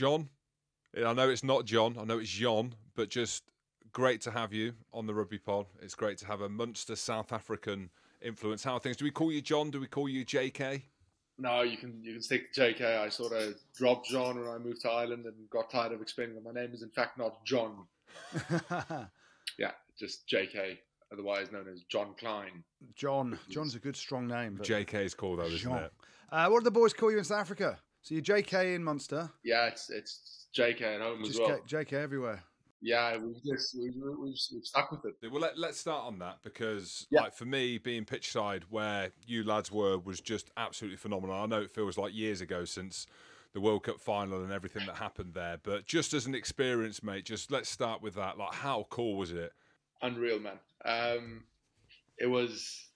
John. I know it's not John. I know it's Jon, but just great to have you on the rugby pod. It's great to have a Munster South African influence. How are things? Do we call you John? Do we call you JK? No, you can you can stick to JK. I sort of dropped John when I moved to Ireland and got tired of explaining that my name is in fact not John. yeah, just JK, otherwise known as John Kleyn. John. John's a good strong name. But... JK is cool though, isn't Jean. it? Uh, what do the boys call you in South Africa? So you're JK in Munster. Yeah, it's it's JK at home just as well. JK everywhere. Yeah, we've just we've, we've, we've, stuck with it. Well, let, let's start on that because, yeah. like, for me, being pitch side where you lads were was just absolutely phenomenal. I know it feels like years ago since the World Cup final and everything that happened there, but just as an experience, mate, just let's start with that. Like, how cool was it? Unreal, man. Um, it was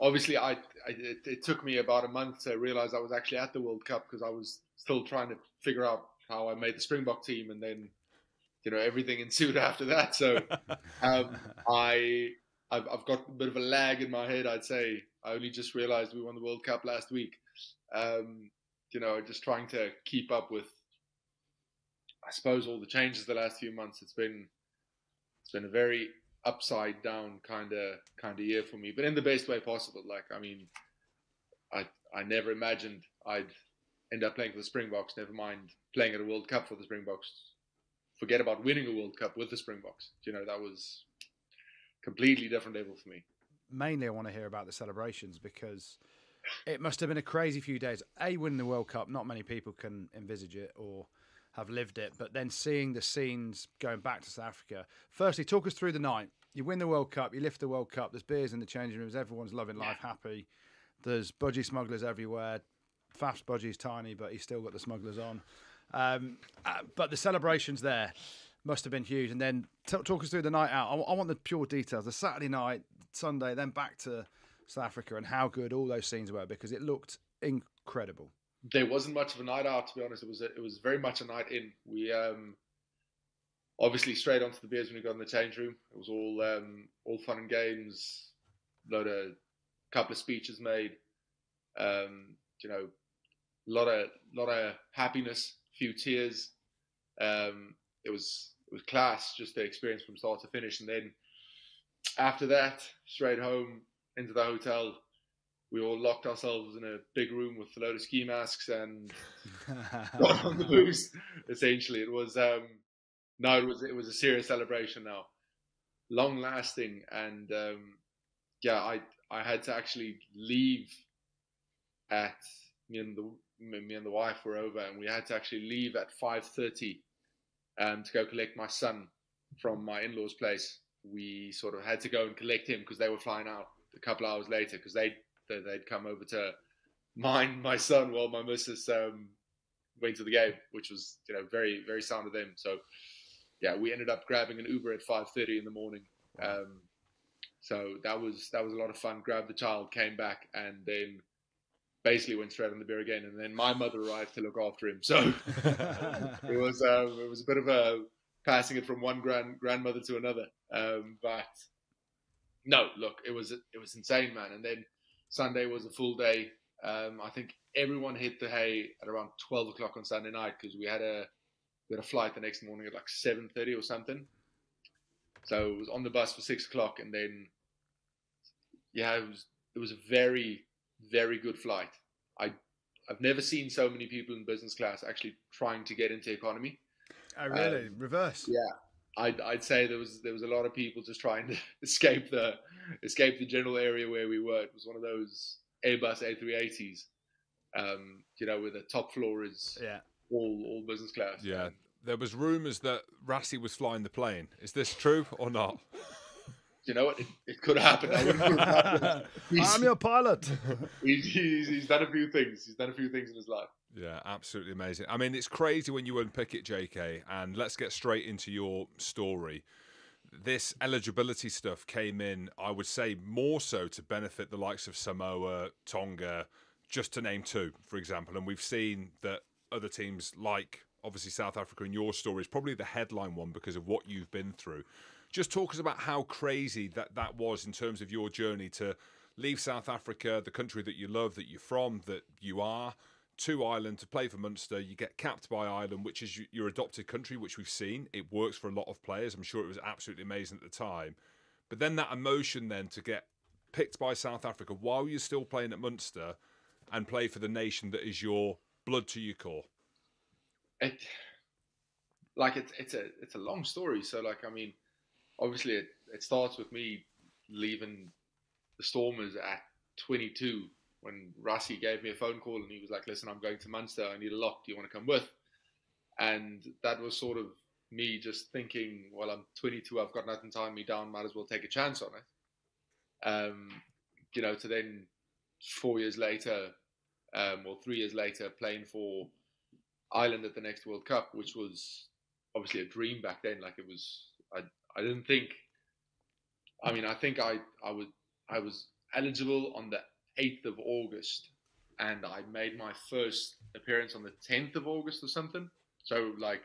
obviously I, I it, it, took me about a month to realize I was actually at the World Cup because I was still trying to figure out how I made the Springbok team, and then you know everything ensued after that. So um, I I've, I've, got a bit of a lag in my head. I'd say I only just realized we won the World Cup last week. Um, you know, just trying to keep up with, I suppose, all the changes the last few months. It's been it's been a very upside down kind of kind of year for me, but in the best way possible. Like, I mean, I I never imagined I'd end up playing for the Springboks. Never mind playing at a World Cup for the Springboks forget about winning a World Cup with the Springboks. You know, that was completely different level for me. Mainly, I want to hear about the celebrations because it must have been a crazy few days. A, winning the World Cup, not many people can envisage it or have lived it, but then seeing the scenes going back to South Africa. Firstly, talk us through the night. You win the World Cup, you lift the World Cup, there's beers in the changing rooms, everyone's loving life, happy. There's budgie smugglers everywhere. Faf's budgie's tiny, but he's still got the smugglers on. Um, uh, but the celebrations there must have been huge. And then t- talk us through the night out. I, I want the pure details. The Saturday night, Sunday, then back to South Africa, and how good all those scenes were because it looked incredible. There wasn't much of a night out, to be honest. It was a, it was very much a night in. We um, obviously straight onto the beers when we got in the change room. It was all um, all fun and games. Load of couple of speeches made. Um, you know, a lot of lot of happiness few tears. Um, it was it was class, just the experience from start to finish. And then after that, straight home into the hotel. We all locked ourselves in a big room with a load of ski masks and got on the booze. Essentially, it was um, no, it was it was a serious celebration now, long lasting, and um, yeah, I I had to actually leave at me and the me and the wife were over, and we had to actually leave at five thirty um, to go collect my son from my in-laws' place. We sort of had to go and collect him because they were flying out a couple hours later because they they'd come over to mind my son while my missus um, went to the game, which was you know very very sound of them. So yeah, we ended up grabbing an Uber at five thirty in the morning. Um, so that was that was a lot of fun. Grabbed the child, came back, and then basically went straight on the beer again. And then my mother arrived to look after him. So it was um, it was a bit of a passing it from one grand grandmother to another. Um, but no, look, it was it was insane, man. And then Sunday was a full day. Um, I think everyone hit the hay at around twelve o'clock on Sunday night because we had a we had a flight the next morning at like seven thirty or something. So it was on the bus for six o'clock, and then yeah, it was it was a very very good flight. I I've never seen so many people in business class actually trying to get into economy. Oh, really? Um, Reverse? Yeah. I'd, I'd say there was there was a lot of people just trying to escape the escape the general area where we were. It was one of those Airbus A380s, um, you know, where the top floor is yeah. all all business class. Yeah, there was rumours that Rassie was flying the plane. Is this true or not? you know what? It, it could happen. I'm your pilot. he's, he's, he's done a few things. He's done a few things in his life. Yeah, absolutely amazing. I mean, it's crazy when you unpick it, JK. And let's get straight into your story. This eligibility stuff came in, I would say, more so to benefit the likes of Samoa, Tonga, just to name two, for example. And we've seen that other teams like obviously South Africa in your story is probably the headline one because of what you've been through. Just talk us about how crazy that that was in terms of your journey to leave South Africa, the country that you love, that you're from, that you are, to Ireland to play for Munster. You get capped by Ireland, which is your adopted country, which we've seen. It works for a lot of players. I'm sure it was absolutely amazing at the time. But then that emotion, then to get picked by South Africa while you're still playing at Munster and play for the nation that is your blood to your core. It, like it's it's a it's a long story. So like I mean, obviously it, it starts with me leaving the Stormers at 22 when Rassie gave me a phone call and he was like, "Listen, I'm going to Munster. I need a lock. Do you want to come with?" And that was sort of me just thinking, "Well, I'm 22. I've got nothing tying me down. Might as well take a chance on it." Um, you know, to then four years later, um, or three years later, playing for Ireland at the next World Cup, which was obviously a dream back then. Like it was, I I didn't think. I mean, I think I I was I was eligible on the 8th of August, and I made my first appearance on the 10th of August or something. So like,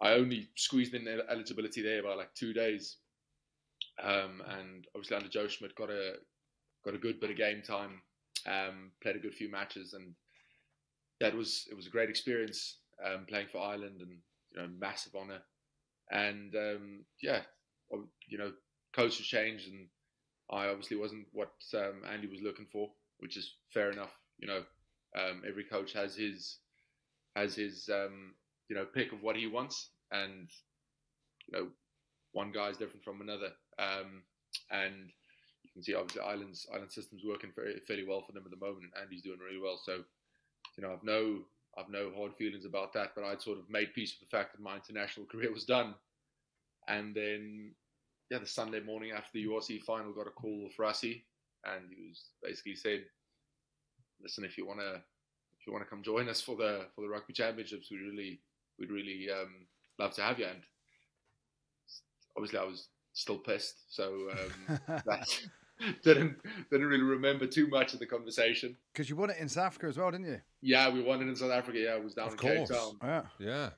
I only squeezed in eligibility there by like two days. Um, and obviously under Joe Schmidt got a got a good bit of game time, um, played a good few matches, and that was it was a great experience um, playing for Ireland, and you know massive honour. And um, yeah, you know, coaches changed, and I obviously wasn't what um, Andy was looking for, which is fair enough. You know, um, every coach has his has his um, you know pick of what he wants, and you know one guy is different from another. Um, and you can see obviously Ireland's Ireland system's working very, fairly well for them at the moment, and Andy's doing really well. So you know I've no I've no hard feelings about that, but I'd sort of made peace with the fact that my international career was done. And then yeah, the Sunday morning after the URC final, got a call from Rassie, and he was basically said, "Listen, if you want to, if you want to come join us for the for the rugby championships, we really, we'd really um, love to have you." And obviously, I was still pissed, so um, that didn't didn't really remember too much of the conversation. Because you won it in South Africa as well, didn't you? Yeah, we won it in South Africa. Yeah, it was down of in course. Cape Town. Yeah, yeah,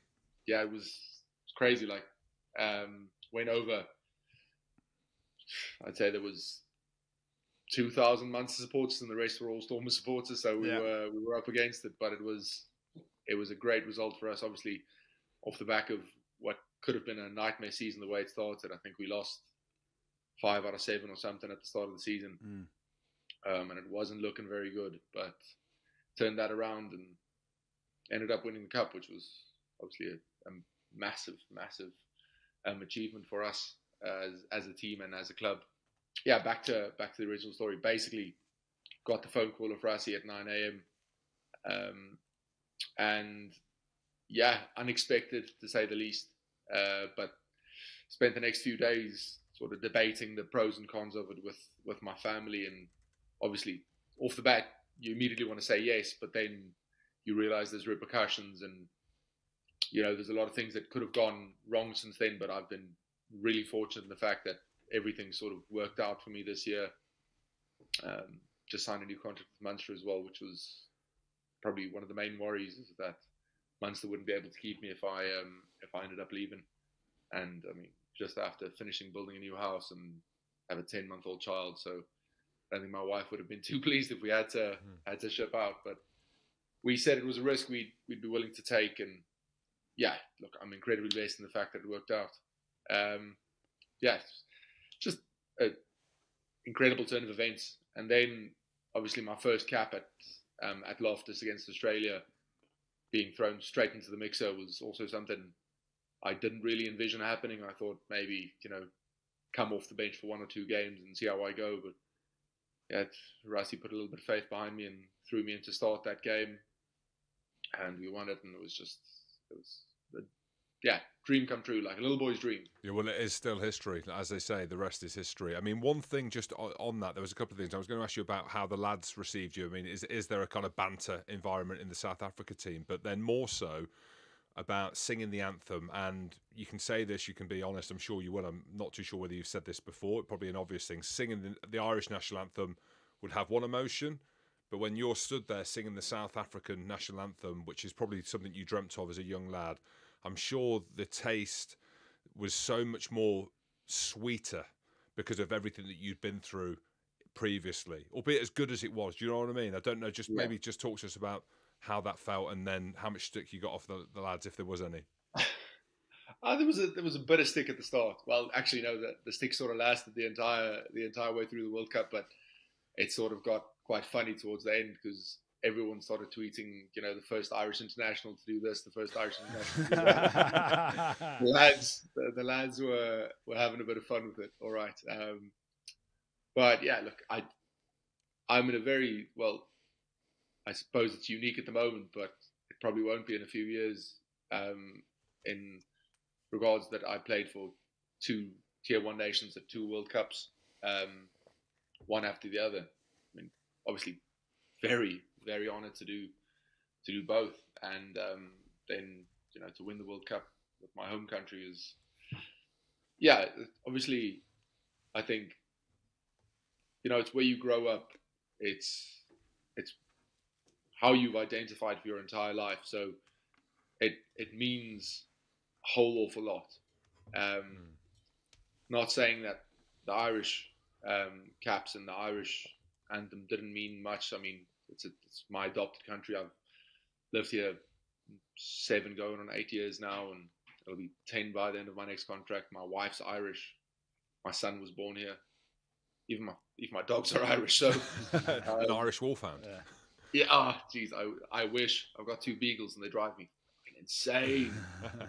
yeah. It was, it was crazy. Like, um, went over I'd say there was two thousand Munster supporters, and the rest were all Stormer supporters. So we yeah. were we were up against it, but it was it was a great result for us. Obviously, off the back of what could have been a nightmare season, the way it started. I think we lost five out of seven or something at the start of the season, mm. um, and it wasn't looking very good. But turned that around and ended up winning the cup, which was obviously a, a massive, massive um, achievement for us as as a team and as a club. Yeah, back to back to the original story. Basically, got the phone call of Rassie at 9 a.m. Um, and yeah, unexpected to say the least. Uh, but spent the next few days sort of debating the pros and cons of it with with my family, and obviously off the bat you immediately want to say yes, but then you realize there's repercussions and you know there's a lot of things that could have gone wrong since then. But I've been really fortunate in the fact that everything sort of worked out for me this year. Um, just signed a new contract with Munster as well, which was probably one of the main worries is that Munster wouldn't be able to keep me if I um, if I ended up leaving. And I mean, just after finishing building a new house and have a ten month old child, so I think my wife would have been too pleased if we had to mm. had to ship out. But we said it was a risk we'd we'd be willing to take, and yeah, look, I'm incredibly blessed in the fact that it worked out. Um, yeah, just an incredible turn of events. And then obviously my first cap at um, at Loftus against Australia being thrown straight into the mixer was also something I didn't really envision happening. I thought maybe, you know, come off the bench for one or two games and see how I go. But yeah, Rassie put a little bit of faith behind me and threw me in to start that game. And we won it, and it was just, it was yeah, dream come true, like a little boy's dream. Yeah, well, it is still history. As they say, the rest is history. I mean, one thing just on that, there was a couple of things. I was going to ask you about how the lads received you. I mean, is is there a kind of banter environment in the South Africa team? But then more so about singing the anthem. And you can say this, you can be honest, I'm sure you will. I'm not too sure whether you've said this before, probably an obvious thing. Singing the, the Irish national anthem would have one emotion. But when you're stood there singing the South African national anthem, which is probably something you dreamt of as a young lad, I'm sure the taste was so much more sweeter because of everything that you'd been through previously, albeit as good as it was. Do you know what I mean? I don't know. Just yeah. maybe just talk to us about how that felt, and then how much stick you got off the, the lads, if there was any. Uh, there was a there was a bit of stick at the start. Well, actually, no, the, the stick sort of lasted the entire the entire way through the World Cup, but it sort of got quite funny towards the end because everyone started tweeting, you know, the first Irish international to do this, the first Irish international. the lads, the, the, lads were were having a bit of fun with it. All right, um, but yeah, look, I I'm in a very well. I suppose it's unique at the moment, but it probably won't be in a few years. Um, in regards that I played for two tier one nations at two World Cups, um, one after the other. I mean, obviously, very very honoured to do to do both, and um, then you know to win the World Cup with my home country is, yeah, obviously, I think you know it's where you grow up. It's it's how you've identified for your entire life. So it it means a whole awful lot. Um, mm. Not saying that the Irish um, caps and the Irish anthem didn't mean much. I mean, it's, a, it's my adopted country. I've lived here seven going on eight years now, and it'll be ten by the end of my next contract. My wife's Irish. My son was born here. Even my even my dogs are Irish. So um, an Irish wolfhound. Yeah. Yeah. Oh, geez. I I wish I've got two beagles and they drive me insane.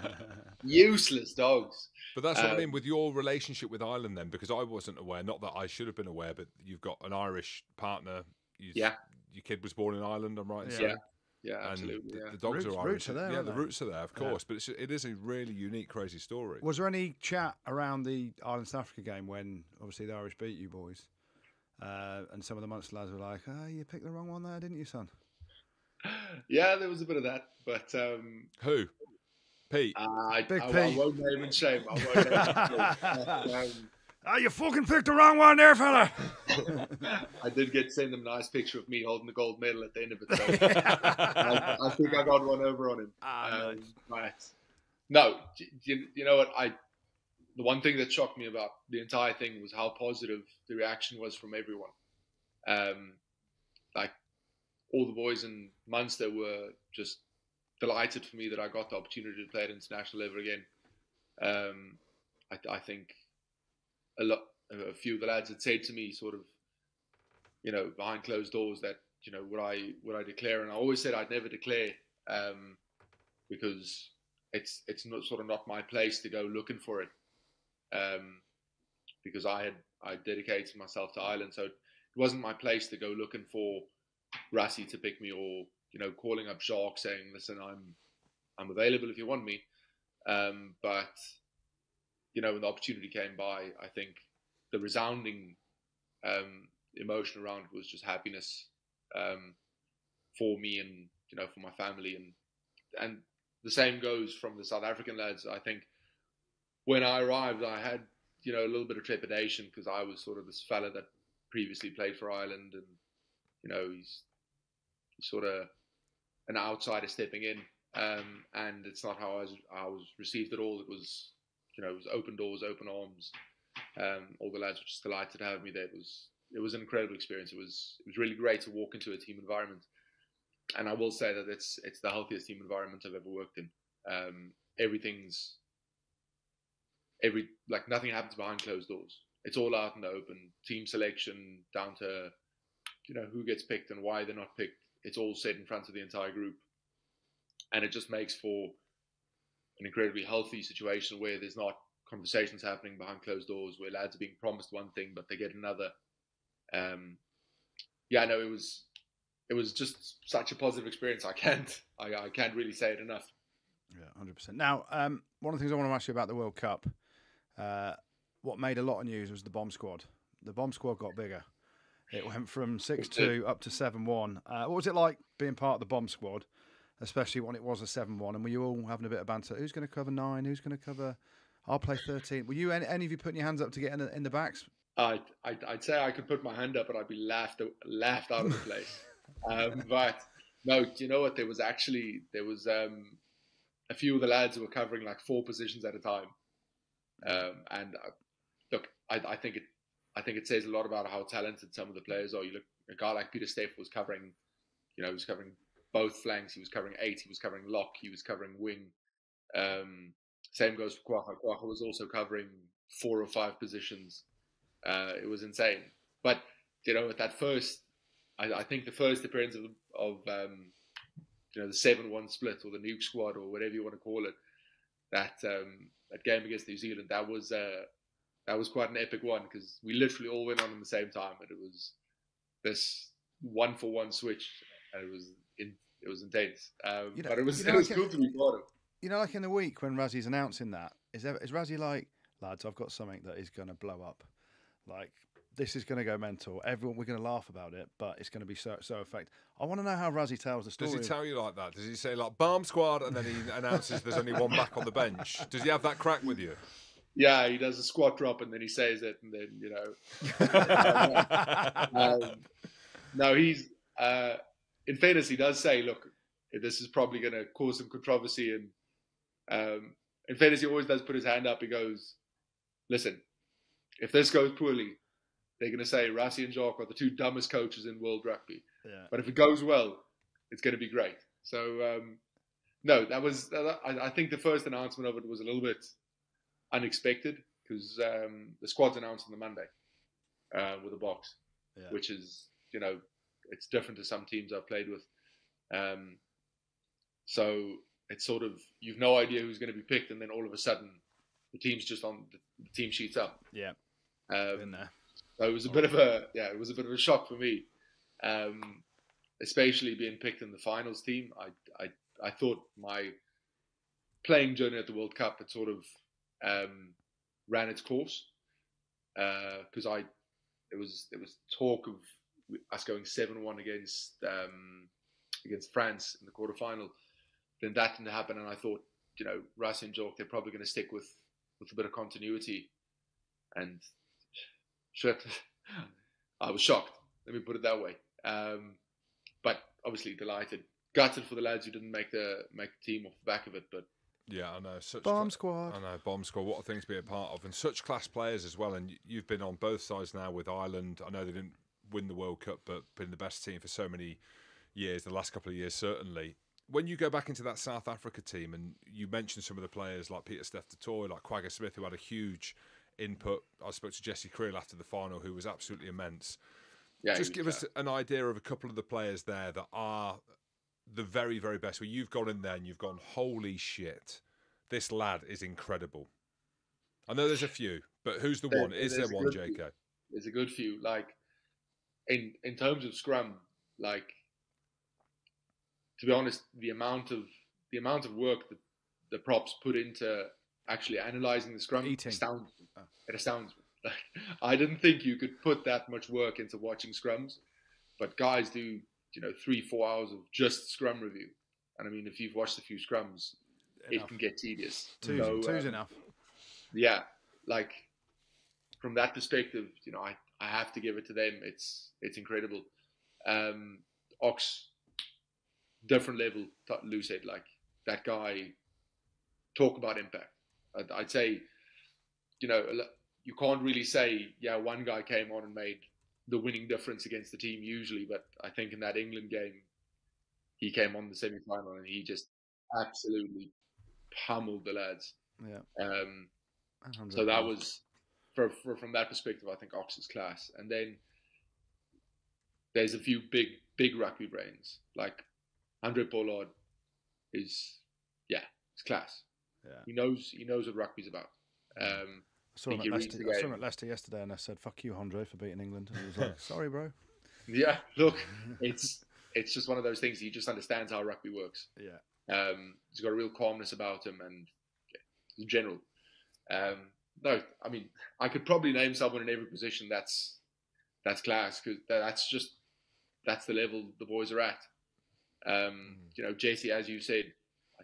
Useless dogs. But that's what um, I mean with your relationship with Ireland then, because I wasn't aware, not that I should have been aware, but you've got an Irish partner. You, yeah. Your kid was born in Ireland, I'm right? Yeah. Yeah, absolutely. The, the, dogs roots, are Irish. Roots are there, yeah, the they? roots are there, of course. Yeah. But it's, it is a really unique, crazy story. Was there any chat around the Ireland South Africa game when obviously the Irish beat you boys? Uh, and some of the Munster lads were like, "Oh, you picked the wrong one there, didn't you, son?" yeah, there was a bit of that, but um, who? Pete. Uh, I, Big I, Pete. I won't name and shame. I won't name and shame. Oh, you fucking picked the wrong one there, fella. I did get sent him a nice picture of me holding the gold medal at the end of it. So I, I, think I got one over on him. Ah, um, nice. No, you, you know what? I the one thing that shocked me about the entire thing was how positive the reaction was from everyone. Um, like all the boys in Munster were just delighted for me that I got the opportunity to play at international level again. Um, I, I, think a lot, a few of the lads had said to me, sort of, you know, behind closed doors, that you know, would I would I declare? And I always said I'd never declare um, because it's it's not sort of not my place to go looking for it. Um, because I had I dedicated myself to Ireland, so it wasn't my place to go looking for Rassie to pick me or you know calling up Jacques saying, "Listen, I'm I'm available if you want me." Um, but you know, when the opportunity came by, I think the resounding um, emotion around it was just happiness um, for me and you know for my family and and the same goes from the South African lads. I think when I arrived, I had you know a little bit of trepidation because I was sort of this fella that previously played for Ireland and you know he's, he's sort of an outsider stepping in, um, and it's not how I was, I was received at all. It was, you know, it was open doors, open arms. Um, all the lads were just delighted to have me there. It was it was an incredible experience. It was it was really great to walk into a team environment, and I will say that it's it's the healthiest team environment I've ever worked in. Um, everything's every like nothing happens behind closed doors. It's all out in the open. Team selection down to you know who gets picked and why they're not picked it's all said in front of the entire group, and it just makes for an incredibly healthy situation where there's not conversations happening behind closed doors where lads are being promised one thing but they get another. Um, yeah, no, it was it was just such a positive experience. I can't I, I can't really say it enough. Yeah, hundred percent. Now, um, one of the things I want to ask you about the World Cup, uh, what made a lot of news was the bomb squad. The bomb squad got bigger. It went from 6 2 up to 7 1. Uh, what was it like being part of the bomb squad, especially when it was a 7 1? And were you all having a bit of banter? Who's going to cover 9? Who's going to cover. I'll play 13. Were you any, any of you putting your hands up to get in the, in the backs? I'd, I'd, I'd, say I could put my hand up but I'd be laughed laughed out of the place. um, but no, do you know what? There was actually there was um, a few of the lads who were covering like four positions at a time. Um, and uh, look, I, I, think it I think it says a lot about how talented some of the players are. You look a guy like Pieter-Steph was covering, you know, he was covering both flanks. He was covering eight. He was covering lock. He was covering wing. Um, same goes for Kwagga. Kwagga was also covering four or five positions. Uh, it was insane. But you know, at that first, I, I think the first appearance of, of um, you know the seven-one split or the nuke squad or whatever you want to call it, that um, that game against New Zealand, that was uh, that was quite an epic one because we literally all went on at the same time, and it was this one for one switch, and it was in, it was intense. Um, you know, but it was you know, it was like cool to be part of. You know, like in the week when Rassie's announcing that, is there, is Rassie like, lads, I've got something that is going to blow up, like this is going to go mental. Everyone, we're going to laugh about it, but it's going to be so so effective. I want to know how Razzie tells the story. Does he tell you like that? Does he say like bomb squad and then he announces there's only one back on the bench? Does he have that crack with you? Yeah, he does a squat drop and then he says it, and then you know. um, no, he's uh, in fairness, he does say, "Look, this is probably going to cause some controversy." And um, in fairness, he always does put his hand up. He goes, "Listen, if this goes poorly, they're going to say Rassie and Jacques are the two dumbest coaches in world rugby. Yeah. But if it goes well, it's going to be great." So um, no, that was. I, I think the first announcement of it was a little bit unexpected because um, the squad's announced on the Monday uh, with a box, yeah. which is you know it's different to some teams I've played with. Um, so it's sort of you've no idea who's going to be picked, and then all of a sudden the team's just on the, team sheets up. Yeah, um, in there. So it was a bit of a yeah, it was a bit of a shock for me, um, especially being picked in the finals team. I I I thought my playing journey at the World Cup had sort of um, ran its course because uh, I there was there was talk of us going seven one against um, against France in the quarterfinal. Then that didn't happen, and I thought you know Rassie and Jacques they're probably going to stick with with a bit of continuity, and shit, I was shocked. Let me put it that way. Um, but obviously delighted, gutted for the lads who didn't make the make the team off the back of it, but yeah, I know. Such bomb cl- squad. I know bomb squad. What a thing to be a part of, and such class players as well. And you've been on both sides now with Ireland. I know they didn't win the World Cup, but been the best team for so many years. The last couple of years, certainly. When you go back into that South Africa team, and you mentioned some of the players like Pieter-Steph Toit, like Kwagga Smith, who had a huge input. I spoke to Jesse Kriel after the final, who was absolutely immense. Yeah, Just give us an idea of a couple of the players there that are the very, very best. Where you've gone in there and you've gone, holy shit, this lad is incredible. I know there's a few, but who's the there, one? Is there one, JK? Few. There's a good few. Like in in terms of scrum, like to be honest, the amount of the amount of work that the props put into actually analyzing the scrum Eating. astounds me. Oh. It astounds me. Like I didn't think you could put that much work into watching scrums, but guys do you know three four hours of just scrum review. And I mean, if you've watched a few scrums, enough. it can get tedious. Two's, so, two's um, enough. Yeah, like from that perspective, you know, I, I have to give it to them. It's it's incredible. Um, Ox, different level. Lou said like that guy. Talk about impact. I'd, I'd say, you know, you can't really say, yeah, one guy came on and made the winning difference against the team usually, but I think in that England game, he came on the semi final and he just absolutely pummeled the lads. Yeah. Um, so that was, for, for, from that perspective, I think Ox is class. And then there's a few big big rugby brains like Andre Pollard is yeah, it's class. Yeah. He knows he knows what rugby's about. Um, I saw, him at Leicester, I saw him at Leicester yesterday, and I said, "Fuck you, Andre, for beating England." And he was like, "Sorry, bro." Yeah, look, it's it's just one of those things. He just understands how rugby works. Yeah. Um, he's got a real calmness about him, and in general, um, no, I mean, I could probably name someone in every position that's that's class because that's just that's the level the boys are at. Um, mm-hmm. You know, JC, as you said, I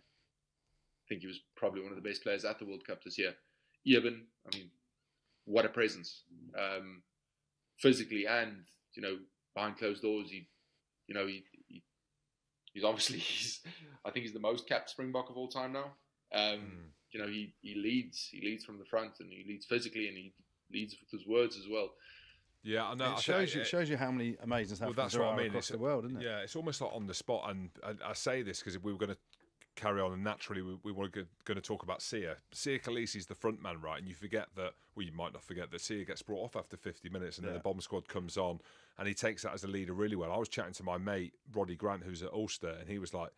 think he was probably one of the best players at the World Cup this year. Eben, I mean, what a presence, um, physically and you know behind closed doors. He, you know, he, he he's obviously he's I think he's the most capped Springbok of all time now. Um, mm. You know, he, he leads he leads from the front and he leads physically and he leads with his words as well. Yeah, I know. It I shows you it- it shows you how many amazing South Well, that's there what I mean. across It's- the world, isn't it? Yeah, it's almost like on the spot, and I, I say this because if we were going to carry on, and naturally we, we were going to talk about Siya. Siya Kolisi's the front man, right? And you forget that, well, you might not forget that Siya gets brought off after 50 minutes, and then the bomb squad comes on, and he takes that as a leader really well. I was chatting to my mate Roddy Grant, who's at Ulster, and he was like, b-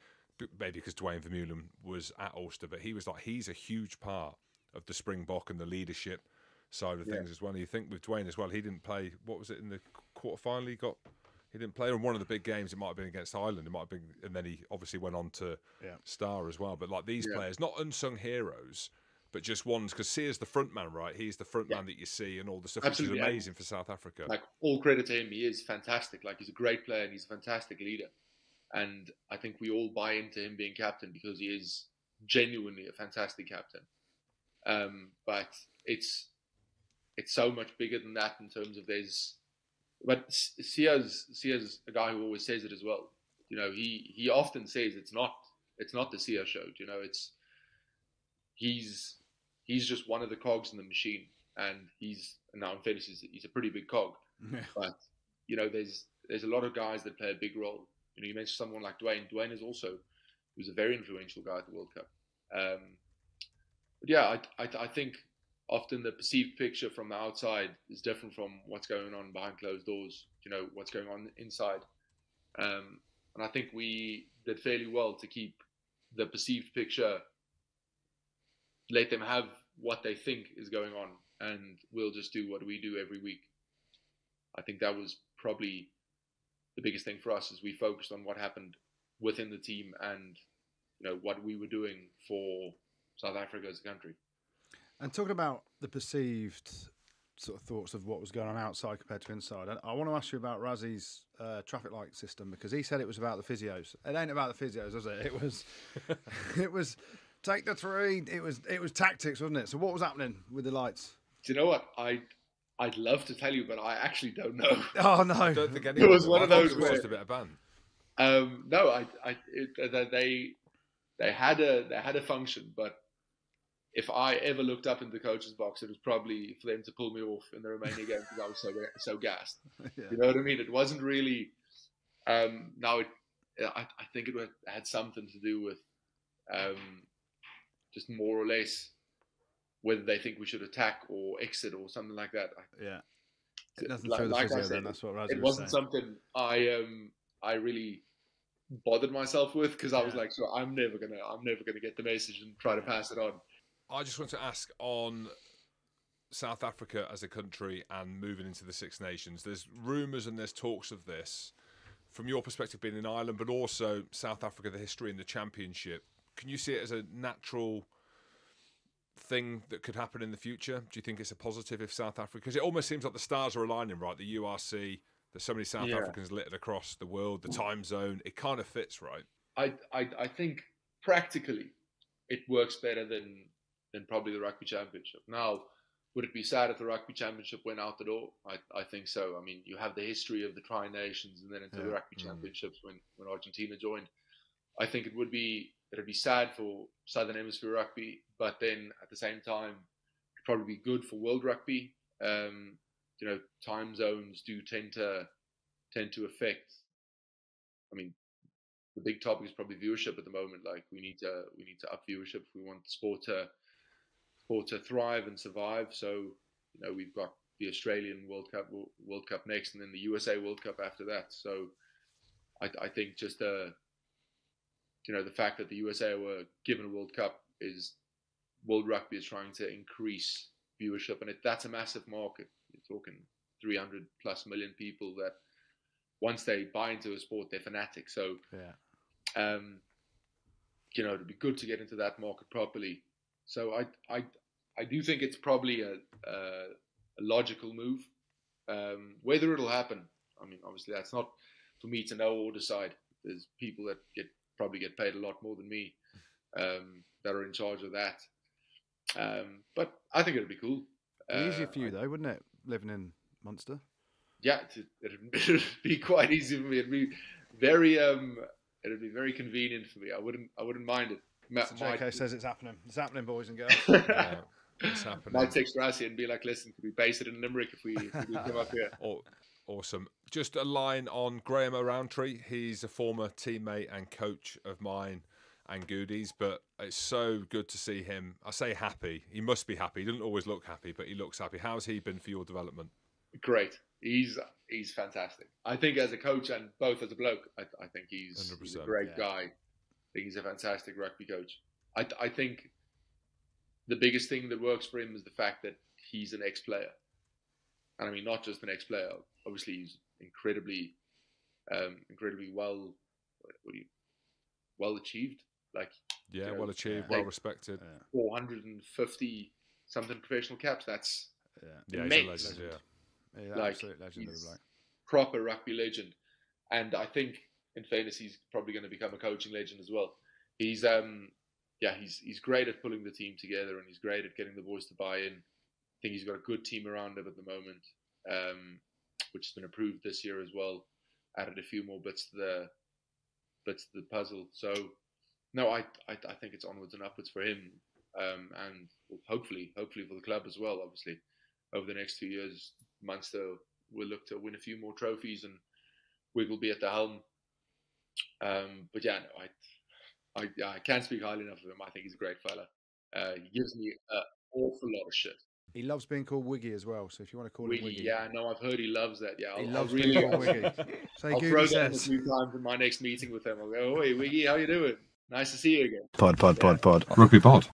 maybe because Duane Vermeulen was at Ulster, but he was like, he's a huge part of the Springbok and the leadership side of Yeah. things as well. And you think with Duane as well, he didn't play. What was it in the quarter final? He got he didn't play in one of the big games. It might have been against Ireland. It might have been, and then he obviously went on to Yeah. star as well. But like these Yeah. players, not unsung heroes, but just ones because Siya's the front man, right? He's the front Yeah. man that you see and all the stuff, Absolutely, which is amazing for South Africa. like all credit to him. He is fantastic. Like he's a great player and he's a fantastic leader. And I think we all buy into him being captain because he is genuinely a fantastic captain. Um, but it's it's so much bigger than that in terms of there's. But Siya's Siya's a guy who always says it as well. You know, he he often says it's not it's not the Sia show. You know, it's he's he's just one of the cogs in the machine, and he's now in fairness he's, he's a pretty big cog Yeah. but you know, there's there's a lot of guys that play a big role. You know, you mentioned someone like Duane. Duane is also was a very influential guy at the World Cup. Um, but yeah, I, I I think often the perceived picture from the outside is different from what's going on behind closed doors. You know, what's going on inside. Um, and I think we did fairly well to keep the perceived picture. Let them have what they think is going on, and we'll just do what we do every week. I think that was probably the biggest thing for us is we focused on what happened within the team and you know what we were doing for South Africa as a country. And talking about the perceived sort of thoughts of what was going on outside compared to inside, I, I want to ask you about Rassie's uh, traffic light system because he said it was about the physios. It ain't about the physios, is it? It was, it was take the three. It was, it was tactics, wasn't it? So what was happening with the lights? Do you know what I? I'd love to tell you, but I actually don't know. Oh no! I don't think anyone. It was one of those It was where- just a bit of ban. Um, no, I, I, it, uh, they, they had a, they had a function, but if I ever looked up in the coach's box, it was probably for them to pull me off in the remaining game because I was so, so gassed. Yeah. You know what I mean? It wasn't really. Um, now, it, I, I think it had something to do with um, just more or less whether they think we should attack or exit or something like that. I, yeah. Nothing like- through the like I physio. said, then that's what Rassie it was wasn't saying. something I um I really bothered myself with because I was like, so I'm never gonna I'm never gonna get the message and try to pass it on. I just want to ask on South Africa as a country and moving into the Six Nations. There's rumours and there's talks of this. From your perspective, being in Ireland, but also South Africa, the history in the Championship, can you see it as a natural thing that could happen in the future? Do you think it's a positive if South Africa? Because it almost seems like the stars are aligning, right? The URC, there's so many South Yeah. Africans littered across the world, the time zone. It kind of fits, right? I I, I think practically it works better than than probably the rugby championship. Now, would it be sad if the rugby championship went out the door? I, I think so. I mean, you have the history of the Tri Nations and then into the Yeah. rugby Mm. championships when, when Argentina joined. I think it would be it'd be sad for Southern Hemisphere rugby, but then at the same time, it'd probably be good for world rugby. Um, you know, time zones do tend to tend to affect. I mean, the big topic is probably viewership at the moment. Like we need to we need to up viewership if we want sport to sport to thrive and survive. So you know we've got the Australian World Cup World Cup next, and then the USA World Cup after that. So I, I think just uh you know the fact that the USA were given a World Cup is World Rugby is trying to increase viewership, and it, that's a massive market. You're talking 300 plus million people that once they buy into a sport, they're fanatics. So Yeah. um, you know, it'd be good to get into that market properly. So I, I, I do think it's probably a, a, a logical move. Um, whether it'll happen, I mean, obviously that's not for me to know or decide. There's people that get probably get paid a lot more than me um, that are in charge of that. Um, but I think it'd be cool. Easier Uh, for you though, wouldn't it? Living in Munster. yeah, it'd, it'd, it'd be quite easy for me. It'd be very um, it'd be very convenient for me. I wouldn't I wouldn't mind it. Ma- So my- JK says it's happening. It's happening, boys and girls. Yeah. It's happening. Might text Rassie and be like, listen, could we base it in Limerick if we, if we come up here? Aw- awesome. Just a line on Graham O'Rowntree. He's a former teammate and coach of mine and goodies, but it's so good to see him. I say happy. He must be happy. He doesn't always look happy, but he looks happy. How's he been for your development? Great. He's he's fantastic. I think as a coach and both as a bloke, I, I think he's, he's a great yeah. guy. I think he's a fantastic rugby coach. I, I think the biggest thing that works for him is the fact that he's an ex-player, and I mean not just an ex-player. Obviously, he's incredibly, um, incredibly well, what do you, well achieved. Like Yeah, Yeah, well achieved, yeah. well respected. Yeah, 450 something professional caps. That's yeah. Yeah, he's a legend. Yeah. yeah Like, absolute legend of he's- bloke. proper rugby legend. And I think, in fairness, he's probably going to become a coaching legend as well. He's, um, yeah, he's he's great at pulling the team together, and he's great at getting the boys to buy in. I think he's got a good team around him at the moment, um, which has been approved this year as well. Added a few more bits to the bits to the puzzle. So, no, I I, I think it's onwards and upwards for him, um, and hopefully, hopefully for the club as well. Obviously, over the next two years, Munster will look to win a few more trophies and Wig will be at the helm. Um, but yeah, no, I, I, I can't speak highly enough of him. I think he's a great fella. Uh, he gives me an awful lot of shit. He loves being called Wiggy as well. So if you want to call him Wiggy, Wiggy, yeah, no, I've heard he loves that. Yeah, I'll, he I'll loves really, being called Wiggy. So I'll throw that a few times in my next meeting with him. I'll go, "Hey, Wiggy, how you doing? Nice to see you again." Pod, pod, pod, pod. Rugby pod.